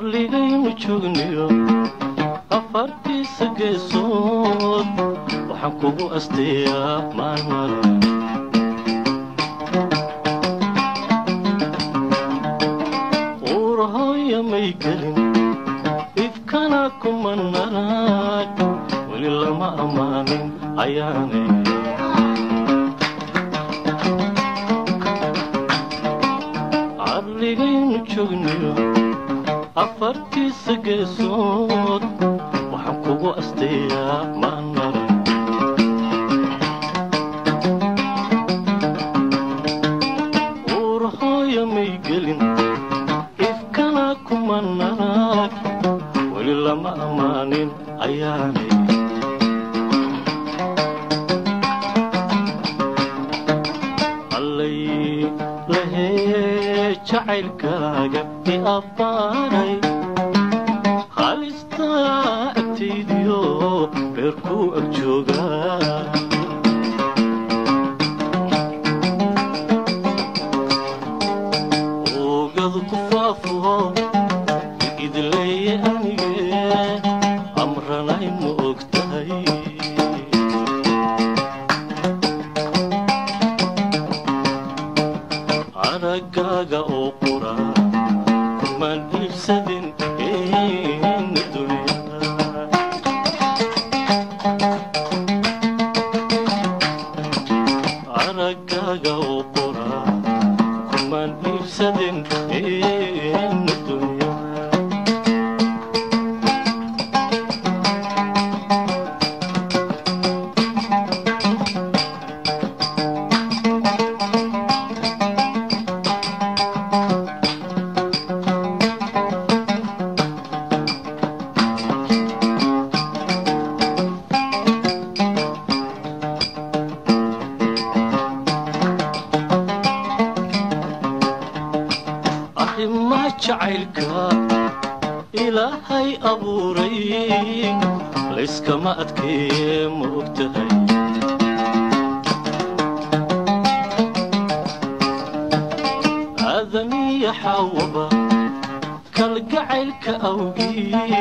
qabligainu joogniyo afartiisa geesood waxaan kugu asteeyaa maalmalaquurahooya may gelin ifkana kuma nanaag weli lama ammaanin ayaanay joogniyo afartiisa geesood waxaan kugu asteeyaa maalmale uurahooya may gelin ifkana kuma naraag weli lama ammaanin ayaanay. Allay lahee jacaylkaaga i abbaanay halista agtaydiyo reerkuu ag jooga gadu ku faafo idinleeye anige aragaaga oo qura kumaan iibsadin aragaaga oo qura kumaan iibsadin jacaylka ilaahay abuuray layskama adkeeye ma og tahay aadamiya xaawaba kalgacaylka awgii